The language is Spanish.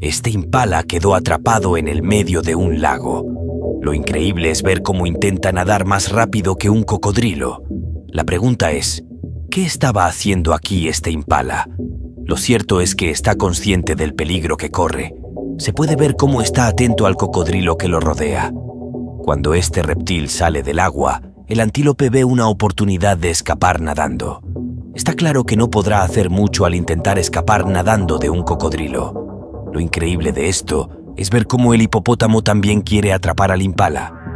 Este impala quedó atrapado en el medio de un lago. Lo increíble es ver cómo intenta nadar más rápido que un cocodrilo. La pregunta es, ¿qué estaba haciendo aquí este impala? Lo cierto es que está consciente del peligro que corre. Se puede ver cómo está atento al cocodrilo que lo rodea. Cuando este reptil sale del agua, el antílope ve una oportunidad de escapar nadando. Está claro que no podrá hacer mucho al intentar escapar nadando de un cocodrilo. Lo increíble de esto es ver cómo el hipopótamo también quiere atrapar al impala.